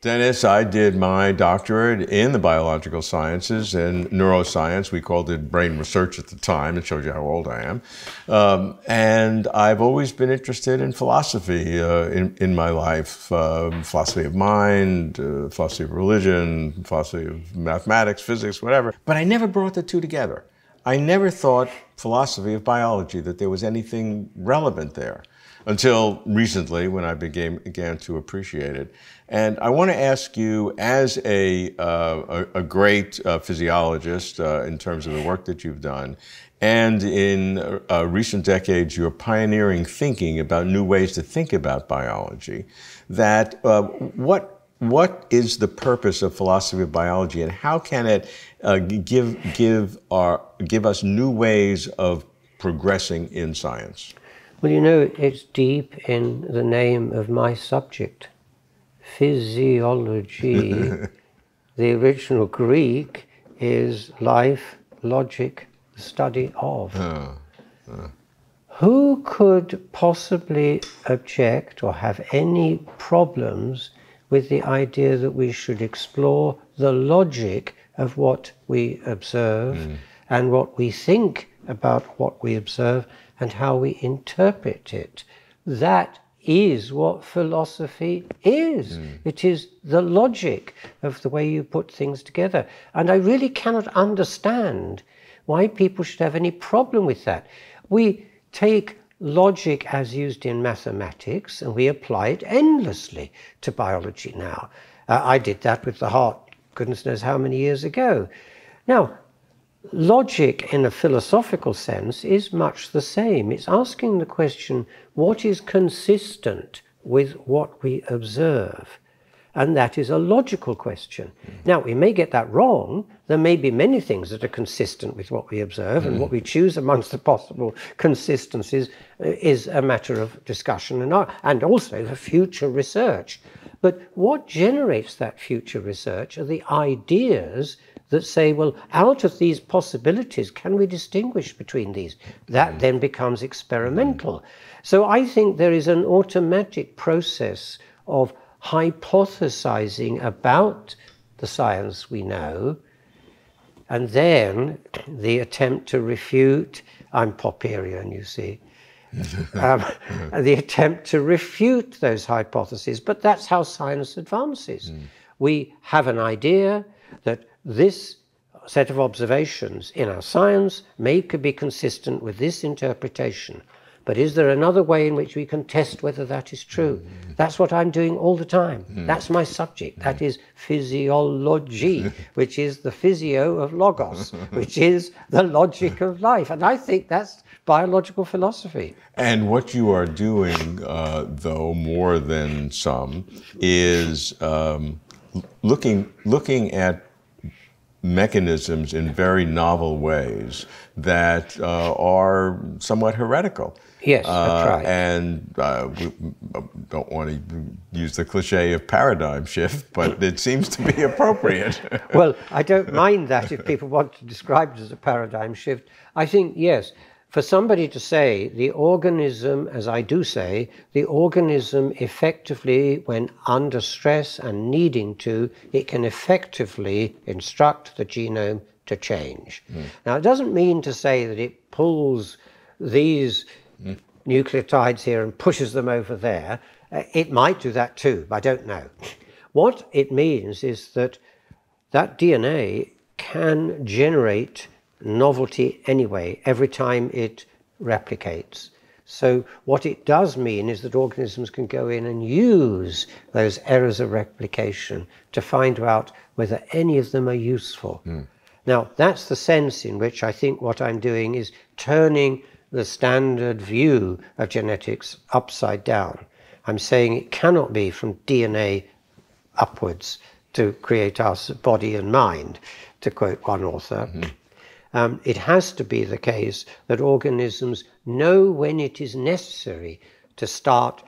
Denis, I did my doctorate in the biological sciences and neuroscience. We called it brain research at the time. It shows you how old I am. Um, and I've always been interested in philosophy uh, in, in my life um, philosophy of mind, uh, philosophy of religion, philosophy of mathematics, physics, whatever. But I never brought the two together. I never thought philosophy of biology, that there was anything relevant there until recently when I began, began to appreciate it. And I want to ask you, as a, uh, a, a, great uh, physiologist uh, in terms of the work that you've done, and in uh, recent decades, you're pioneering thinking about new ways to think about biology, that uh, what what is the purpose of philosophy of biology and how can it uh, give, give, our, give us new ways of progressing in science? Well, you know, it's deep in the name of my subject, physiology. the original Greek is life, logic, study of. Uh, uh. Who could possibly object or have any problems with the idea that we should explore the logic of what we observe mm. and what we think about what we observe and how we interpret it. That is what philosophy is. Mm. It is the logic of the way you put things together. And I really cannot understand why people should have any problem with that. We take logic as used in mathematics and we apply it endlessly to biology now. Uh, I did that with the heart, goodness knows how many years ago. Now, logic in a philosophical sense is much the same. It's asking the question, what is consistent with what we observe? And that is a logical question. Mm. Now, we may get that wrong. There may be many things that are consistent with what we observe, mm. and what we choose amongst the possible consistencies uh, is a matter of discussion and, and also the future research. But what generates that future research are the ideas that say, well, out of these possibilities, can we distinguish between these? That then becomes experimental. So I think there is an automatic process of hypothesizing about the science we know, and then the attempt to refute. I'm Popperian, you see. um, the attempt to refute those hypotheses, but that's how science advances. Mm. We have an idea that this set of observations in our science may be consistent with this interpretation. But is there another way in which we can test whether that is true? Mm. That's what I'm doing all the time. Mm. That's my subject. That is physiology, which is the physio of logos, which is the logic of life. And I think that's biological philosophy. And what you are doing, uh, though, more than some, is um, looking looking at mechanisms in very novel ways that uh, are somewhat heretical. Yes, that's uh, right. And uh, we don't want to use the cliche of paradigm shift, but it seems to be appropriate. well, I don't mind that if people want to describe it as a paradigm shift. I think, yes, for somebody to say the organism, as I do say, the organism effectively, when under stress and needing to, it can effectively instruct the genome to change. Mm. Now, it doesn't mean to say that it pulls these mm. nucleotides here and pushes them over there. Uh, it might do that too, I don't know. What it means is that that DNA can generate novelty anyway every time it replicates. So what it does mean is that organisms can go in and use those errors of replication to find out whether any of them are useful. Mm. Now, that's the sense in which I think what I'm doing is turning the standard view of genetics upside down. I'm saying it cannot be from DNA upwards to create our body and mind, to quote one author. Mm-hmm. Um, it has to be the case that organisms know when it is necessary to start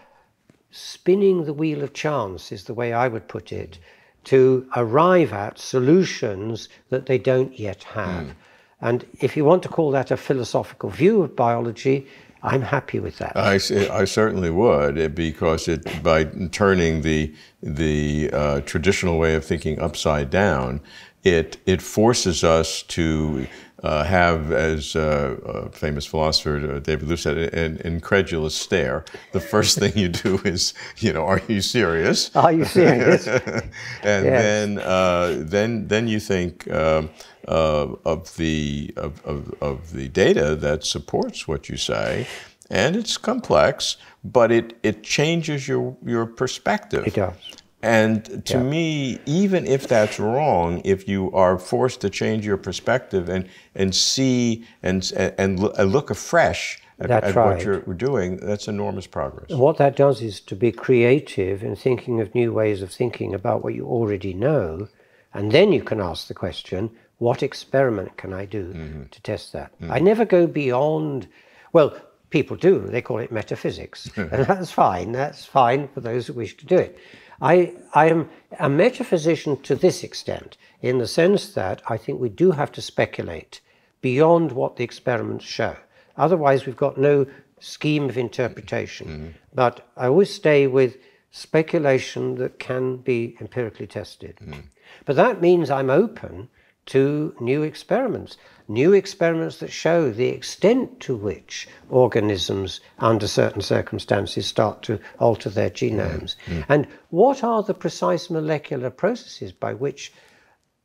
spinning the wheel of chance, is the way I would put it, to arrive at solutions that they don't yet have. Mm. And if you want to call that a philosophical view of biology, I'm happy with that. I, I certainly would eh, because it by turning the the uh, traditional way of thinking upside down, it it forces us to uh, have, as uh, a famous philosopher uh, David Lewis said, an incredulous stare. The first thing you do is, you know, are you serious? Are you serious? and yes. then, uh, then, then you think um, uh, of the of, of, of the data that supports what you say, and it's complex, but it it changes your your perspective. It does. And to yeah. me, even if that's wrong, if you are forced to change your perspective and, and see and, and, look afresh at, at right. what you're doing, that's enormous progress. What that does is to be creative in thinking of new ways of thinking about what you already know. And then you can ask the question, what experiment can I do mm-hmm. to test that? Mm-hmm. I never go beyond, well, people do, they call it metaphysics. and that's fine, that's fine for those who wish to do it. I, I am a metaphysician to this extent, in the sense that I think we do have to speculate beyond what the experiments show. Otherwise, we've got no scheme of interpretation. Mm-hmm. But I always stay with speculation that can be empirically tested. Mm-hmm. But that means I'm open to new experiments, new experiments that show the extent to which organisms, under certain circumstances, start to alter their genomes. Mm. And what are the precise molecular processes by which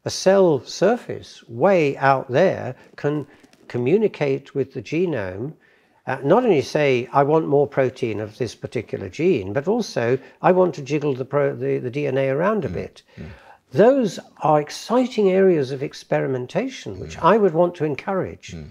a cell surface way out there can communicate with the genome uh, not only say, I want more protein of this particular gene, but also I want to jiggle the, pro- the, the DNA around a mm. bit. Mm. Those are exciting areas of experimentation, which mm. I would want to encourage. Mm.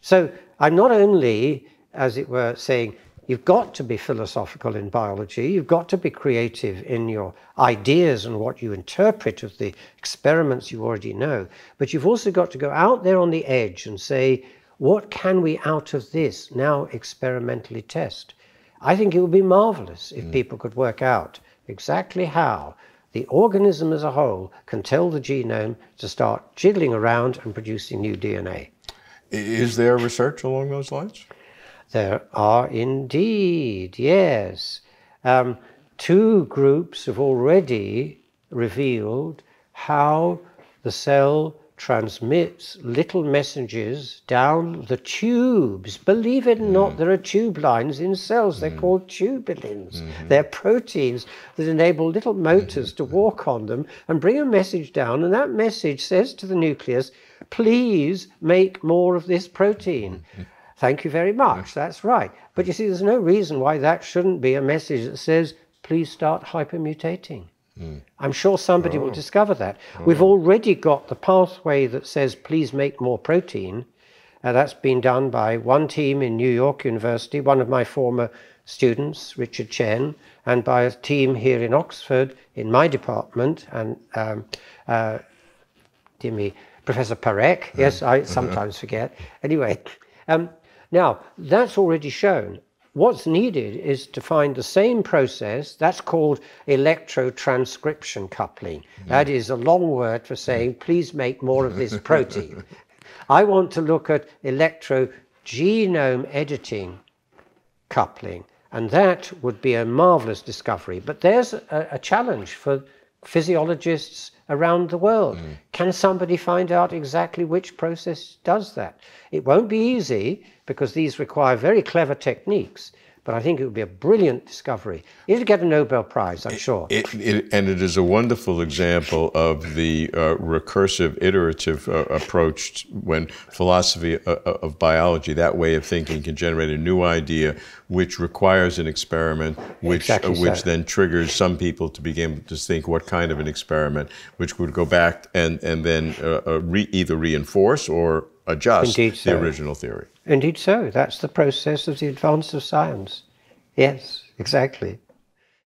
So I'm not only, as it were, saying, You've got to be philosophical in biology. You've got to be creative in your ideas and what you interpret of the experiments you already know. But you've also got to go out there on the edge and say, what can we out of this now experimentally test? I think it would be marvelous if mm. people could work out exactly how the organism as a whole can tell the genome to start jiggling around and producing new DNA. Is there research along those lines? There are indeed, yes. Um, two groups have already revealed how the cell transmits little messages down the tubes. Believe it or mm. not, there are tube lines in cells. They're mm. called tubulins. Mm-hmm. They're proteins that enable little motors to mm-hmm. walk on them and bring a message down. And that message says to the nucleus, please make more of this protein. Mm-hmm. Thank you very much. That's right. But you see, there's no reason why that shouldn't be a message that says, please start hypermutating. Mm. I'm sure somebody oh. will discover that. Oh. We've already got the pathway that says, please make more protein. Uh, that's been done by one team in New York University, one of my former students, Richard Tsien, and by a team here in Oxford in my department, and um, uh, dear me, Professor Parekh. Yes, I sometimes forget. Anyway, um, now that's already shown. What's needed is to find the same process, that's called electrotranscription coupling. Mm. That is a long word for saying, please make more of this protein. I want to look at electrogenome editing coupling, and that would be a marvelous discovery. But there's a, a challenge for physiologists around the world. Mm. Can somebody find out exactly which process does that? It won't be easy because these require very clever techniques. But I think it would be a brilliant discovery. It'd get a Nobel Prize, I'm sure. It, it, and it is a wonderful example of the uh, recursive, iterative uh, approach when philosophy uh, uh, of biology, that way of thinking, can generate a new idea which requires an experiment, which, exactly uh, which so. then triggers some people to begin to think what kind of an experiment, which would go back and, and then uh, re, either reinforce or adjust Indeed the so. original theory. Indeed so. That's the process of the advance of science. Yes, exactly.